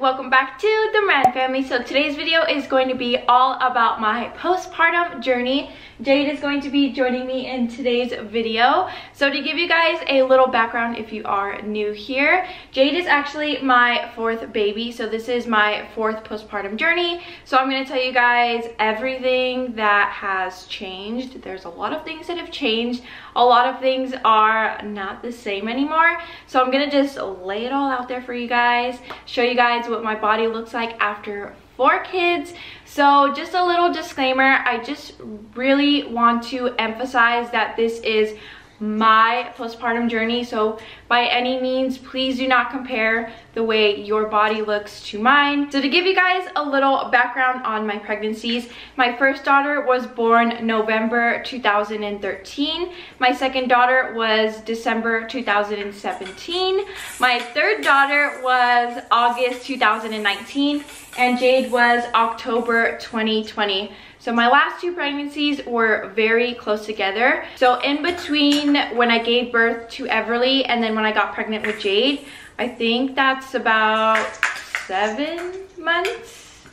welcome back to the Moran family. So today's video is going to be all about my postpartum journey. Jade is going to be joining me in today's video. So to give you guys a little background if you are new here, Jade is actually my fourth baby. So this is my fourth postpartum journey. So I'm going to tell you guys everything that has changed. There's a lot of things that have changed. A lot of things are not the same anymore. So I'm going to just lay it all out there for you guys, show you guys what my body looks like after four kids. So just a little disclaimer, I just really want to emphasize that this is my postpartum journey. So by any means please do not compare the way your body looks to mine. So to give you guys a little background on my pregnancies my first daughter was born november 2013 my second daughter was december 2017 my third daughter was august 2019 and jade was october 2020 so my last two pregnancies were very close together. So in between when I gave birth to Everly and then when I got pregnant with Jade, I think that's about seven months.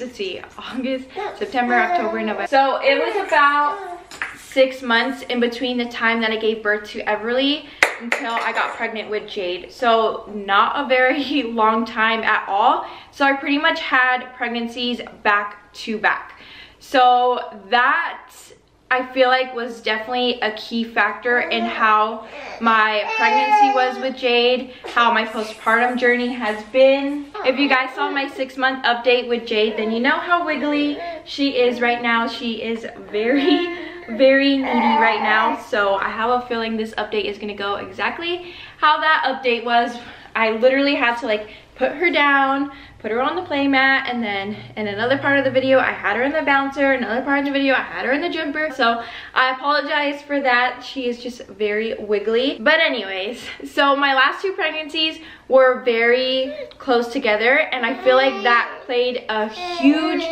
Let's see, August, September, October, November. So it was about six months in between the time that I gave birth to Everly until I got pregnant with Jade. So not a very long time at all. So I pretty much had pregnancies back to back. So that I feel like was definitely a key factor in how my pregnancy was with Jade, how my postpartum journey has been. If you guys saw my six month update with Jade, then you know how wiggly she is right now. She is very, very needy right now. So I have a feeling this update is gonna go exactly how that update was. I literally had to like put her down, put her on the playmat, and then in another part of the video, I had her in the bouncer, another part of the video, I had her in the jumper. So I apologize for that. She is just very wiggly. But anyways, so my last two pregnancies were very close together, and I feel like that played a huge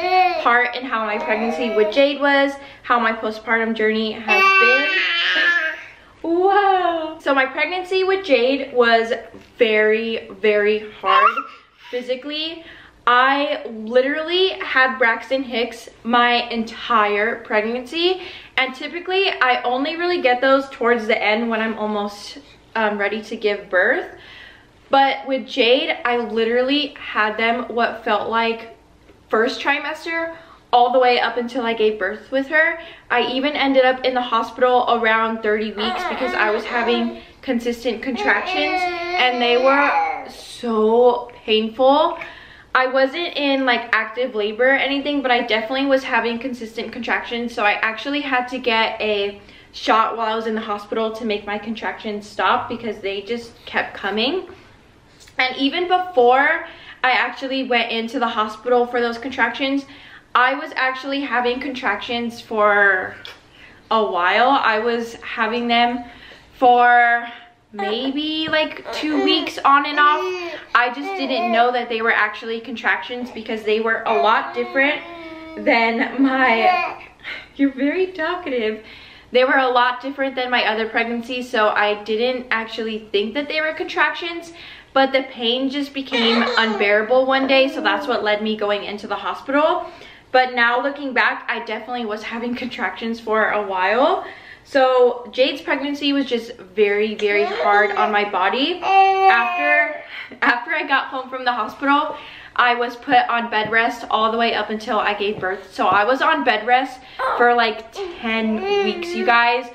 part in how my pregnancy with Jade was, how my postpartum journey has been. Wow. So my pregnancy with Jade was very, very hard physically. I literally had Braxton Hicks my entire pregnancy and typically I only really get those towards the end when I'm almost um, ready to give birth. But with Jade, I literally had them what felt like first trimester all the way up until I gave birth with her. I even ended up in the hospital around 30 weeks because I was having consistent contractions and they were so painful. I wasn't in like active labor or anything, but I definitely was having consistent contractions. So I actually had to get a shot while I was in the hospital to make my contractions stop because they just kept coming. And even before I actually went into the hospital for those contractions, I was actually having contractions for a while. I was having them for maybe like two weeks on and off. I just didn't know that they were actually contractions because they were a lot different than my, you're very talkative. They were a lot different than my other pregnancies, so I didn't actually think that they were contractions, but the pain just became unbearable one day, so that's what led me going into the hospital. But now looking back, I definitely was having contractions for a while. So Jade's pregnancy was just very, very hard on my body. After, after I got home from the hospital, I was put on bed rest all the way up until I gave birth. So I was on bed rest for like 10 weeks, you guys,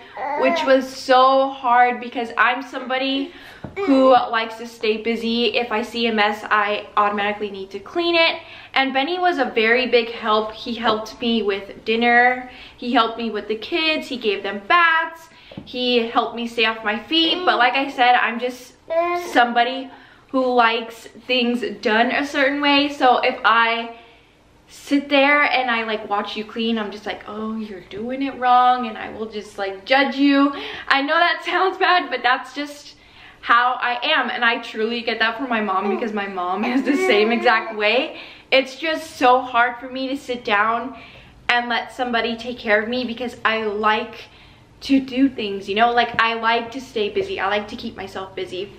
which was so hard because I'm somebody who mm. likes to stay busy. If I see a mess, I automatically need to clean it. And Benny was a very big help. He helped me with dinner. He helped me with the kids. He gave them baths. He helped me stay off my feet. But like I said, I'm just mm. somebody who likes things done a certain way. So if I sit there and I like watch you clean, I'm just like, oh, you're doing it wrong. And I will just like judge you. I know that sounds bad, but that's just how I am. And I truly get that from my mom because my mom is the same exact way. It's just so hard for me to sit down and let somebody take care of me because I like to do things, you know? Like I like to stay busy. I like to keep myself busy.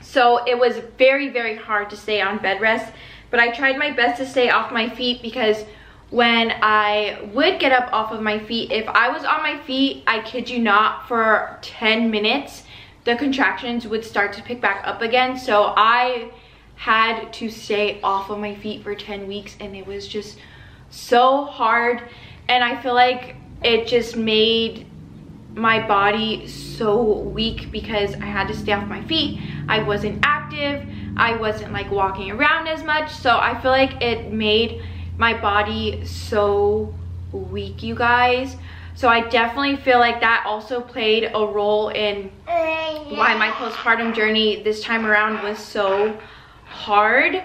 So it was very, very hard to stay on bed rest. But I tried my best to stay off my feet because when I would get up off of my feet, if I was on my feet, I kid you not, for 10 minutes, the contractions would start to pick back up again. So I had to stay off of my feet for 10 weeks and it was just so hard. And I feel like it just made my body so weak because I had to stay off my feet. I wasn't active. I wasn't like walking around as much. So I feel like it made my body so weak, you guys. So I definitely feel like that also played a role in why my postpartum journey this time around was so hard.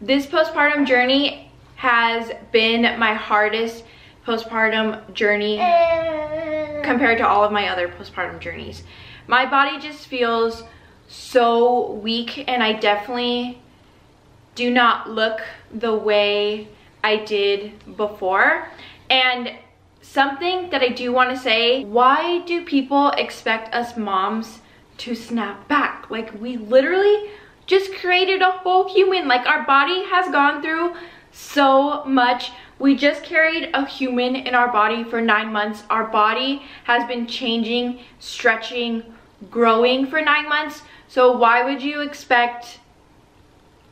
This postpartum journey has been my hardest postpartum journey compared to all of my other postpartum journeys. My body just feels so weak and I definitely do not look the way I did before. And something that I do want to say, why do people expect us moms to snap back? Like we literally just created a whole human. Like our body has gone through so much. We just carried a human in our body for nine months. Our body has been changing, stretching, growing for nine months. So why would you expect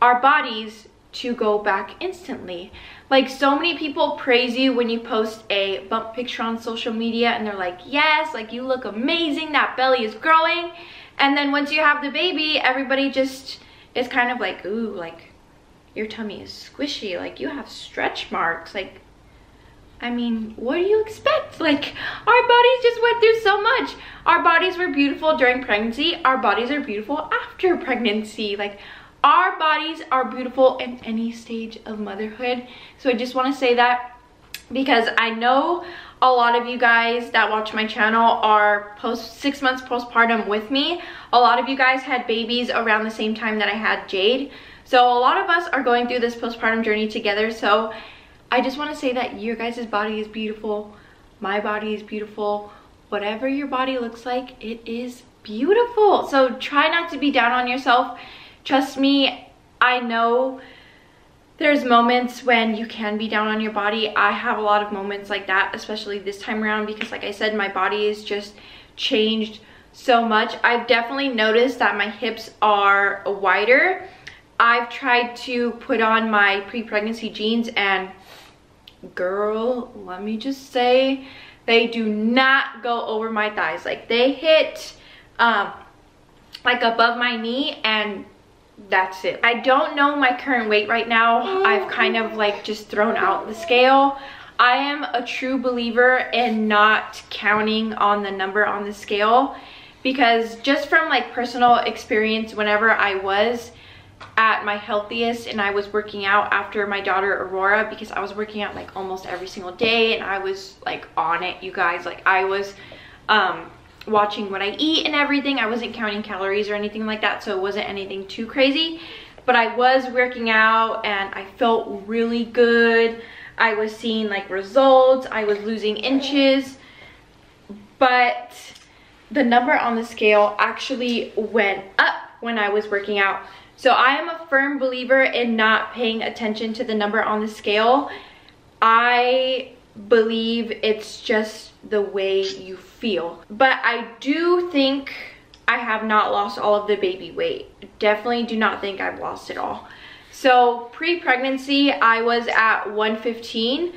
our bodies to go back instantly? Like so many people praise you when you post a bump picture on social media and they're like, yes, like you look amazing, that belly is growing. And then once you have the baby, everybody just is kind of like, ooh, like your tummy is squishy, like you have stretch marks, like I mean, what do you expect? Like, our bodies just went through so much. Our bodies were beautiful during pregnancy. Our bodies are beautiful after pregnancy. Like, our bodies are beautiful in any stage of motherhood. So I just want to say that because I know a lot of you guys that watch my channel are post six months postpartum with me. A lot of you guys had babies around the same time that I had Jade. So a lot of us are going through this postpartum journey together. So I just want to say that your guys' body is beautiful. My body is beautiful. Whatever your body looks like, it is beautiful. So try not to be down on yourself Trust me, I know there's moments when you can be down on your body. I have a lot of moments like that, especially this time around because like I said, my body is just changed so much. I've definitely noticed that my hips are wider. I've tried to put on my pre-pregnancy jeans and girl, let me just say, they do not go over my thighs. Like they hit um, like above my knee and that's it. I don't know my current weight right now. I've kind of like just thrown out the scale. I am a true believer in not counting on the number on the scale because just from like personal experience whenever I was at my healthiest and I was working out after my daughter Aurora because I was working out like almost every single day and I was like on it you guys like I was um watching what I eat and everything. I wasn't counting calories or anything like that, so it wasn't anything too crazy. But I was working out and I felt really good. I was seeing like results. I was losing inches. But the number on the scale actually went up when I was working out. So I am a firm believer in not paying attention to the number on the scale. I believe it's just the way you feel. But I do think I have not lost all of the baby weight. Definitely do not think I've lost it all. So pre-pregnancy, I was at 115.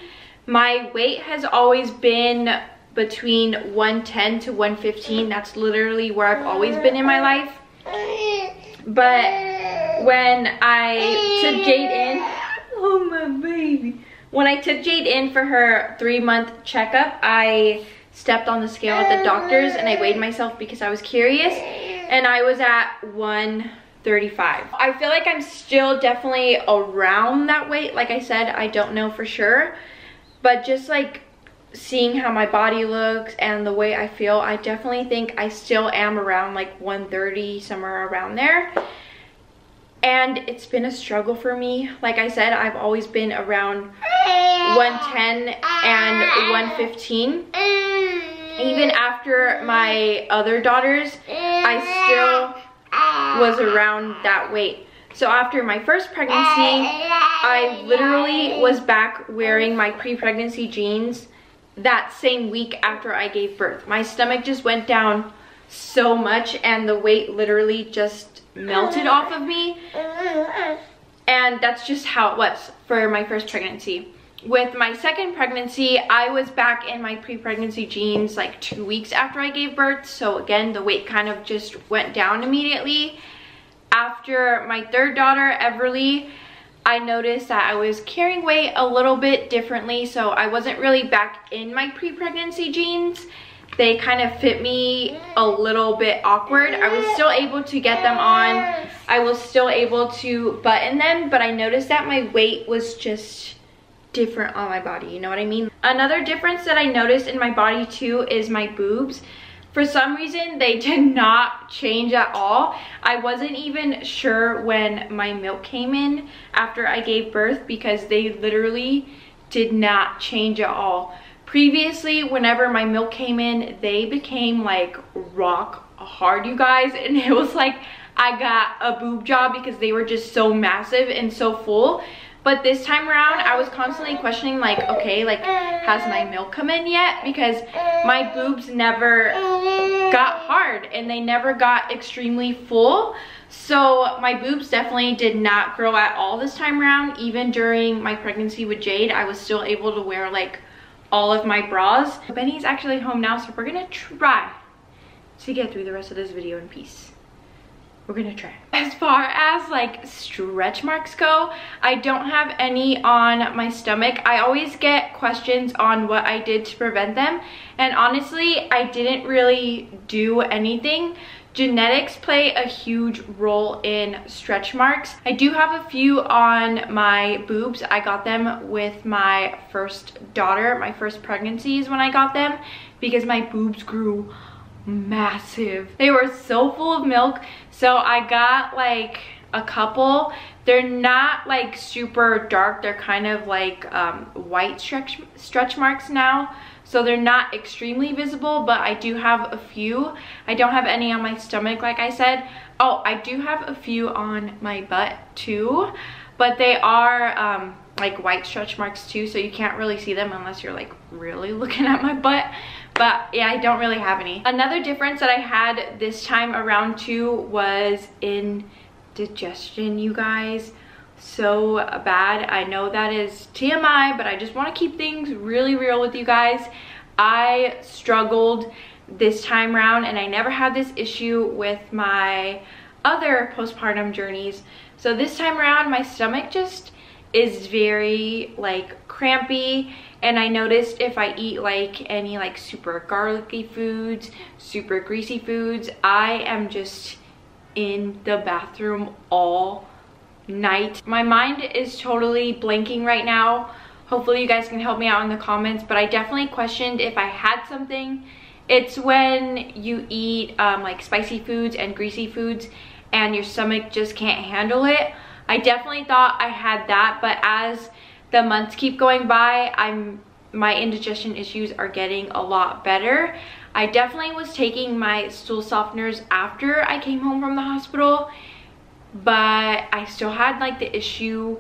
My weight has always been between 110 to 115. That's literally where I've always been in my life. But when I took Jade in, oh my baby. When I took Jade in for her three month checkup, I stepped on the scale at the doctor's and I weighed myself because I was curious and I was at 135. I feel like I'm still definitely around that weight. Like I said, I don't know for sure, but just like seeing how my body looks and the way I feel, I definitely think I still am around like 130, somewhere around there. And it's been a struggle for me. Like I said, I've always been around 110 and 115 even after my other daughters, I still was around that weight. So after my first pregnancy, I literally was back wearing my pre-pregnancy jeans that same week after I gave birth. My stomach just went down so much and the weight literally just melted off of me. And that's just how it was for my first pregnancy. With my second pregnancy, I was back in my pre-pregnancy jeans like two weeks after I gave birth. So again, the weight kind of just went down immediately. After my third daughter, Everly, I noticed that I was carrying weight a little bit differently. So I wasn't really back in my pre-pregnancy jeans they kind of fit me a little bit awkward. I was still able to get them on. I was still able to button them, but I noticed that my weight was just different on my body, you know what I mean? Another difference that I noticed in my body too is my boobs. For some reason, they did not change at all. I wasn't even sure when my milk came in after I gave birth because they literally did not change at all. Previously, whenever my milk came in, they became like rock hard, you guys. And it was like I got a boob job because they were just so massive and so full. But this time around, I was constantly questioning like, okay, like, has my milk come in yet? Because my boobs never got hard and they never got extremely full. So my boobs definitely did not grow at all this time around. Even during my pregnancy with Jade, I was still able to wear like all of my bras. Benny's actually home now, so we're gonna try to get through the rest of this video in peace. We're gonna try. As far as like stretch marks go, I don't have any on my stomach. I always get questions on what I did to prevent them. And honestly, I didn't really do anything genetics play a huge role in stretch marks. I do have a few on my boobs. I got them with my first daughter, my first pregnancies when I got them because my boobs grew massive. They were so full of milk. So I got like a couple. They're not like super dark. They're kind of like um, white stretch, stretch marks now so they're not extremely visible but I do have a few. I don't have any on my stomach like I said. Oh I do have a few on my butt too. But they are um, like white stretch marks too so you can't really see them unless you're like really looking at my butt. But yeah I don't really have any. Another difference that I had this time around too was in digestion you guys so bad. I know that is TMI, but I just want to keep things really real with you guys. I struggled this time around and I never had this issue with my other postpartum journeys. So this time around, my stomach just is very like crampy and I noticed if I eat like any like super garlicky foods, super greasy foods, I am just in the bathroom all night. My mind is totally blanking right now. Hopefully you guys can help me out in the comments, but I definitely questioned if I had something. It's when you eat um, like spicy foods and greasy foods and your stomach just can't handle it. I definitely thought I had that, but as the months keep going by, I'm my indigestion issues are getting a lot better. I definitely was taking my stool softeners after I came home from the hospital but I still had like the issue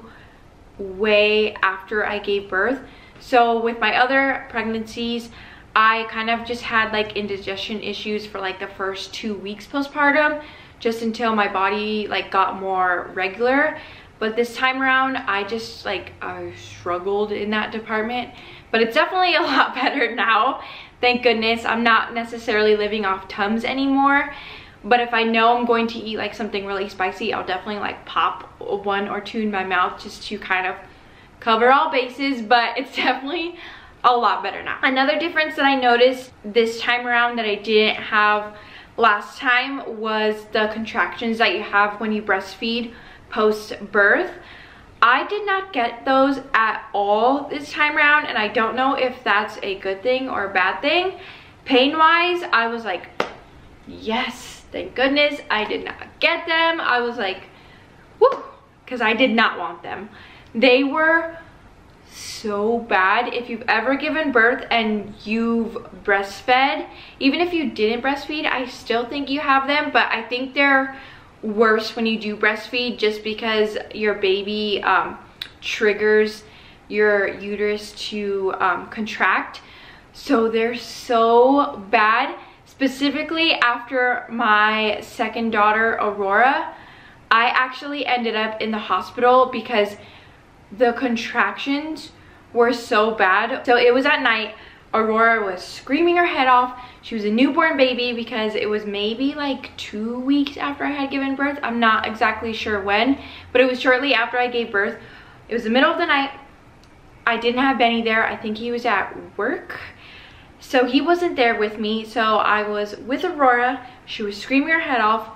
way after I gave birth. So with my other pregnancies, I kind of just had like indigestion issues for like the first two weeks postpartum just until my body like got more regular. But this time around, I just like I struggled in that department. But it's definitely a lot better now. Thank goodness I'm not necessarily living off Tums anymore but if I know I'm going to eat like something really spicy, I'll definitely like pop one or two in my mouth just to kind of cover all bases, but it's definitely a lot better now. Another difference that I noticed this time around that I didn't have last time was the contractions that you have when you breastfeed post-birth. I did not get those at all this time around and I don't know if that's a good thing or a bad thing. Pain-wise, I was like, yes, Thank goodness I did not get them. I was like, whoo, because I did not want them. They were so bad. If you've ever given birth and you've breastfed, even if you didn't breastfeed, I still think you have them, but I think they're worse when you do breastfeed just because your baby um, triggers your uterus to um, contract. So they're so bad. Specifically after my second daughter, Aurora, I actually ended up in the hospital because the contractions were so bad. So it was at night. Aurora was screaming her head off. She was a newborn baby because it was maybe like two weeks after I had given birth. I'm not exactly sure when, but it was shortly after I gave birth. It was the middle of the night. I didn't have Benny there. I think he was at work. So he wasn't there with me. So I was with Aurora. She was screaming her head off.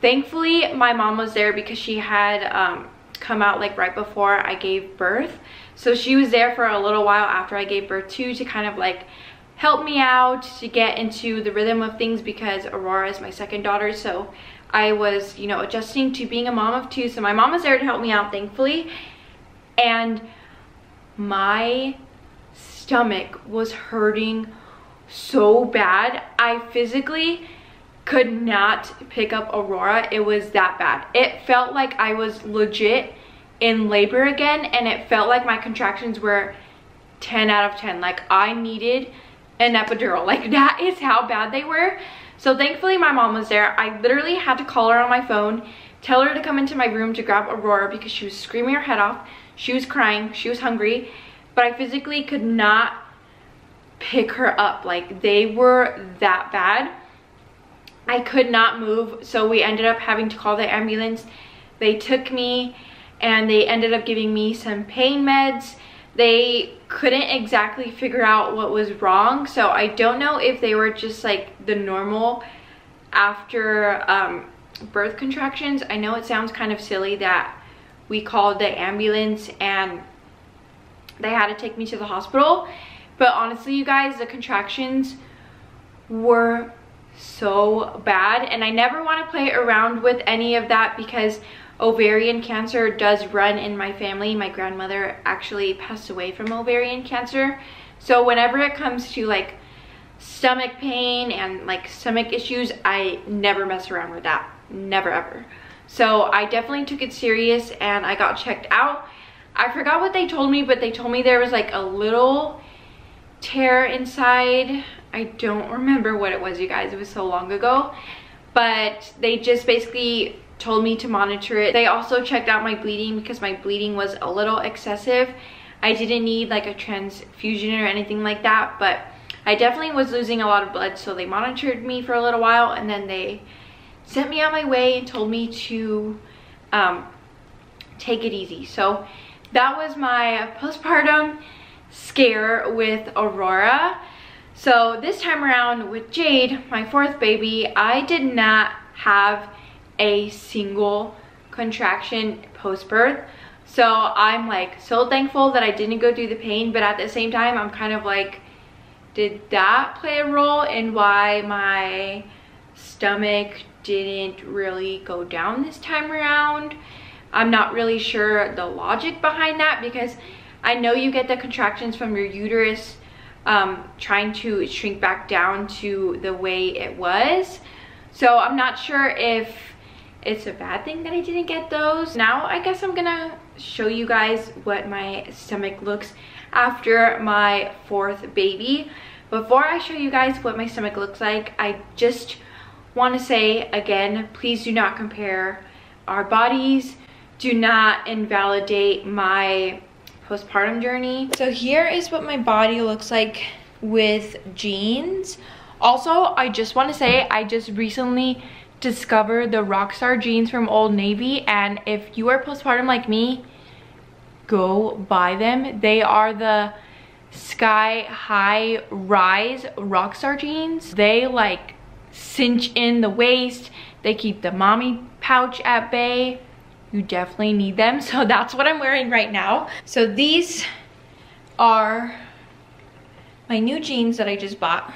Thankfully, my mom was there because she had um, come out like right before I gave birth. So she was there for a little while after I gave birth too to kind of like help me out to get into the rhythm of things because Aurora is my second daughter. So I was, you know, adjusting to being a mom of two. So my mom was there to help me out, thankfully. And my stomach was hurting so bad. I physically could not pick up Aurora. It was that bad. It felt like I was legit in labor again and it felt like my contractions were 10 out of 10 like i needed an epidural. Like that is how bad they were. So thankfully my mom was there. I literally had to call her on my phone tell her to come into my room to grab aurora because she was screaming her head off. She was crying. She was hungry. But i physically could not pick her up like they were that bad i could not move so we ended up having to call the ambulance they took me and they ended up giving me some pain meds. They couldn't exactly figure out what was wrong, so I don't know if they were just like the normal after um, birth contractions. I know it sounds kind of silly that we called the ambulance and they had to take me to the hospital, but honestly, you guys, the contractions were so bad and I never want to play around with any of that because ovarian cancer does run in my family. My grandmother actually passed away from ovarian cancer. So whenever it comes to like stomach pain and like stomach issues, I never mess around with that. Never ever. So I definitely took it serious and I got checked out. I forgot what they told me, but they told me there was like a little tear inside. I don't remember what it was, you guys. It was so long ago. But they just basically told me to monitor it. They also checked out my bleeding because my bleeding was a little excessive. I didn't need like a transfusion or anything like that, but I definitely was losing a lot of blood. So they monitored me for a little while and then they sent me on my way and told me to um, take it easy. So that was my postpartum scare with Aurora. So this time around with Jade, my fourth baby, I did not have a single contraction post-birth. So I'm like so thankful that I didn't go through the pain, but at the same time, I'm kind of like, did that play a role in why my stomach didn't really go down this time around? I'm not really sure the logic behind that because I know you get the contractions from your uterus um, trying to shrink back down to the way it was. So I'm not sure if it's a bad thing that I didn't get those. Now I guess I'm gonna show you guys what my stomach looks after my fourth baby. Before I show you guys what my stomach looks like, I just want to say again, please do not compare our bodies. Do not invalidate my postpartum journey. So here is what my body looks like with jeans. Also, I just want to say I just recently discovered the Rockstar jeans from Old Navy and if you are postpartum like me, go buy them. They are the sky high rise Rockstar jeans. They like cinch in the waist. They keep the mommy pouch at bay. You definitely need them. So that's what I'm wearing right now. So these are my new jeans that I just bought.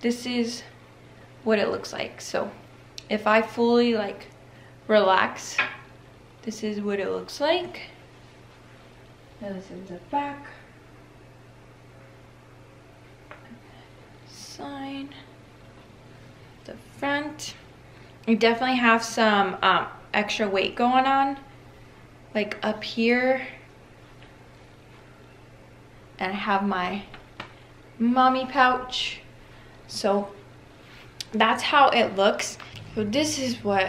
This is what it looks like. So if I fully like relax, this is what it looks like. This is the back. Side. The front. I definitely have some um, extra weight going on, like up here. And I have my mommy pouch. So that's how it looks. So this is what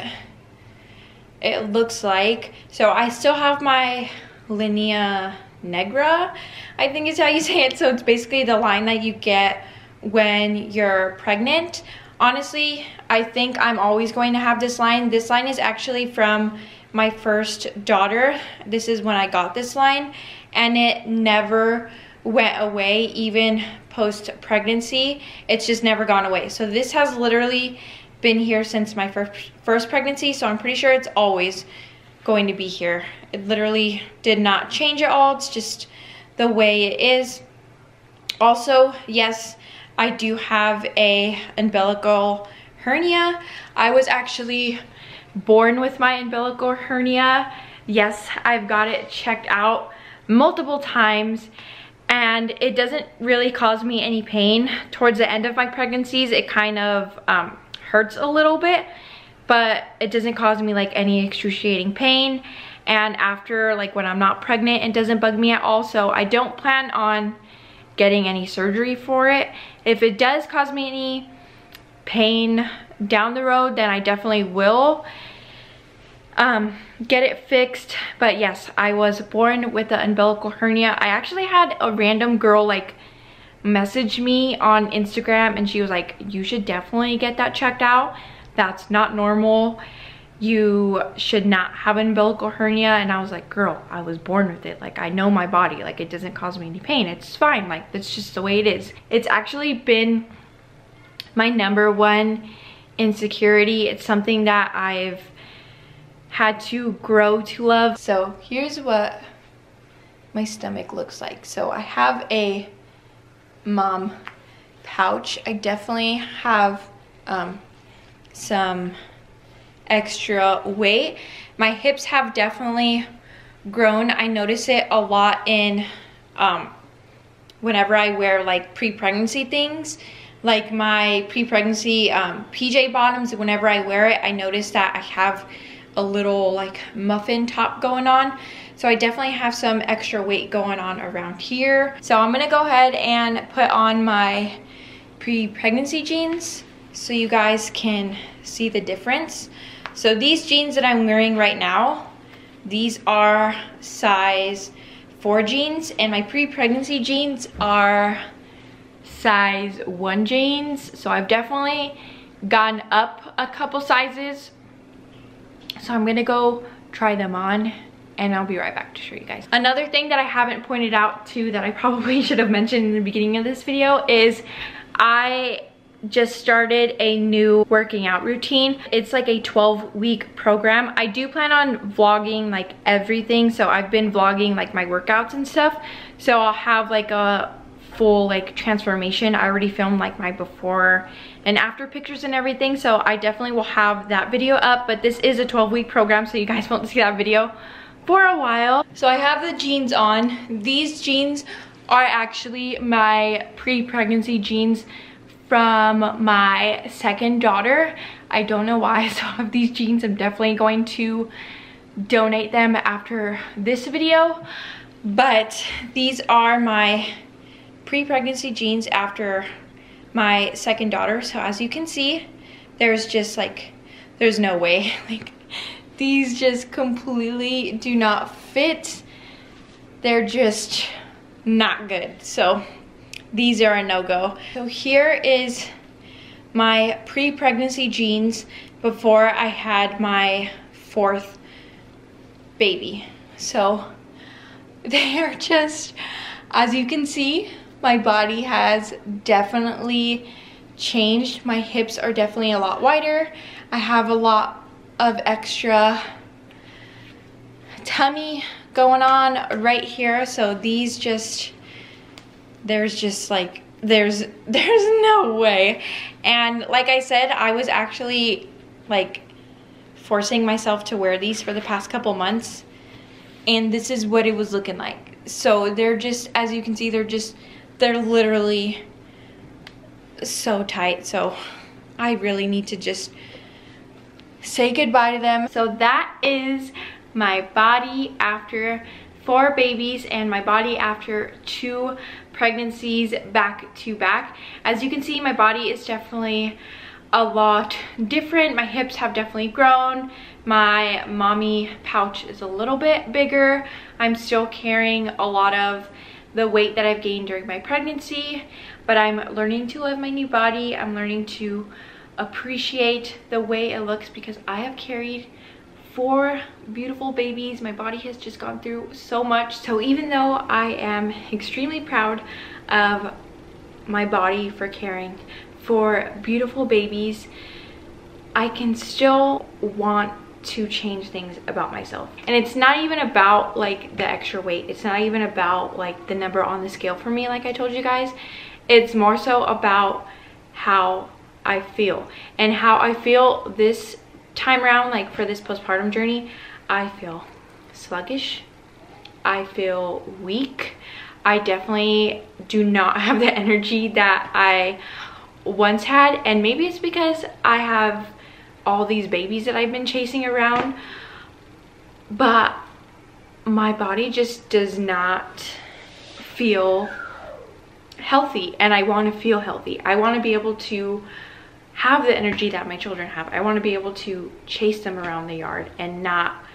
it looks like. So I still have my linea negra, I think is how you say it. So it's basically the line that you get when you're pregnant. Honestly, I think I'm always going to have this line. This line is actually from my first daughter. This is when I got this line and it never went away even post pregnancy. It's just never gone away. So this has literally been here since my first first pregnancy, so I'm pretty sure it's always going to be here. It literally did not change at all. It's just the way it is. Also, yes, I do have a umbilical hernia. I was actually born with my umbilical hernia. Yes, I've got it checked out multiple times and it doesn't really cause me any pain. Towards the end of my pregnancies, it kind of um, hurts a little bit, but it doesn't cause me like any excruciating pain. And after like when I'm not pregnant, it doesn't bug me at all. So I don't plan on getting any surgery for it. If it does cause me any pain down the road, then I definitely will um, get it fixed. But yes, I was born with an umbilical hernia. I actually had a random girl like message me on Instagram and she was like, you should definitely get that checked out. That's not normal. You should not have an umbilical hernia. And I was like, girl, I was born with it. Like, I know my body. Like, it doesn't cause me any pain. It's fine. Like, that's just the way it is. It's actually been my number one insecurity. It's something that I've had to grow to love. So here's what my stomach looks like. So I have a mom pouch. I definitely have um, some extra weight. My hips have definitely grown. I notice it a lot in um, whenever I wear like pre-pregnancy things. Like my pre-pregnancy um, PJ bottoms, whenever I wear it, I notice that I have a little like muffin top going on. So I definitely have some extra weight going on around here. So I'm gonna go ahead and put on my pre-pregnancy jeans so you guys can see the difference. So these jeans that I'm wearing right now, these are size four jeans and my pre-pregnancy jeans are size one jeans. So I've definitely gone up a couple sizes. So I'm gonna go try them on and I'll be right back to show you guys. Another thing that I haven't pointed out to that I probably should have mentioned in the beginning of this video is I just started a new working out routine. It's like a 12 week program. I do plan on vlogging like everything. So I've been vlogging like my workouts and stuff. So I'll have like a full like transformation. I already filmed like my before and after pictures and everything. So I definitely will have that video up, but this is a 12 week program. So you guys won't see that video for a while. So I have the jeans on. These jeans are actually my pre-pregnancy jeans from my second daughter. I don't know why I still have these jeans. I'm definitely going to donate them after this video. But these are my pre-pregnancy jeans after my second daughter. So as you can see, there's just like, there's no way. Like these just completely do not fit. They're just not good. So these are a no-go. So here is my pre-pregnancy jeans before I had my fourth baby. So they are just, as you can see, my body has definitely changed. My hips are definitely a lot wider. I have a lot of extra tummy going on right here. So these just, there's just like, there's, there's no way. And like I said, I was actually like forcing myself to wear these for the past couple months. And this is what it was looking like. So they're just, as you can see, they're just, they're literally so tight. So I really need to just say goodbye to them. So that is my body after four babies and my body after two pregnancies back to back. As you can see, my body is definitely a lot different. My hips have definitely grown. My mommy pouch is a little bit bigger. I'm still carrying a lot of the weight that I've gained during my pregnancy, but I'm learning to love my new body. I'm learning to appreciate the way it looks because I have carried four beautiful babies. My body has just gone through so much. So even though I am extremely proud of my body for caring for beautiful babies, I can still want to change things about myself. And it's not even about like the extra weight. It's not even about like the number on the scale for me like I told you guys. It's more so about how I feel and how I feel this time around like for this postpartum journey i feel sluggish. I feel weak. I definitely do not have the energy that i once had and maybe it's because i have all these babies that i've been chasing around but my body just does not feel healthy and i want to feel healthy. I want to be able to have the energy that my children have. I want to be able to chase them around the yard and not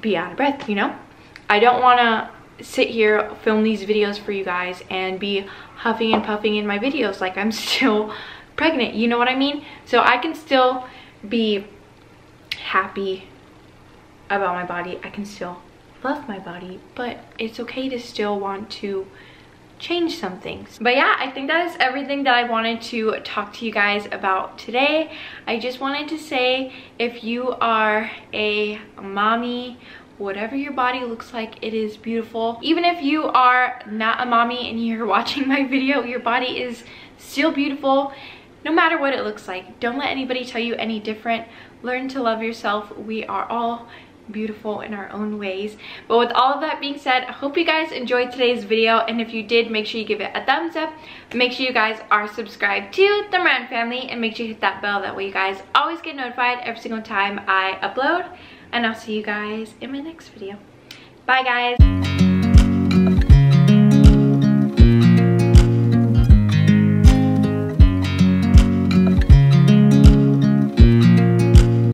be out of breath, you know? I don't want to sit here, film these videos for you guys and be huffing and puffing in my videos like I'm still pregnant, you know what I mean? So I can still be happy about my body. I can still love my body, but it's okay to still want to change some things. But yeah, I think that is everything that I wanted to talk to you guys about today. I just wanted to say if you are a mommy whatever your body looks like it is beautiful even if you are not a mommy and you're watching my video your body is still beautiful no matter what it looks like don't let anybody tell you any different learn to love yourself we are all beautiful in our own ways. But with all of that being said i hope you guys enjoyed today's video. And if you did make sure you give it a thumbs up. Make sure you guys are subscribed to the Moran family. And make sure you hit that bell. That way you guys always get notified every single time i upload. And i'll see you guys in my next video. Bye guys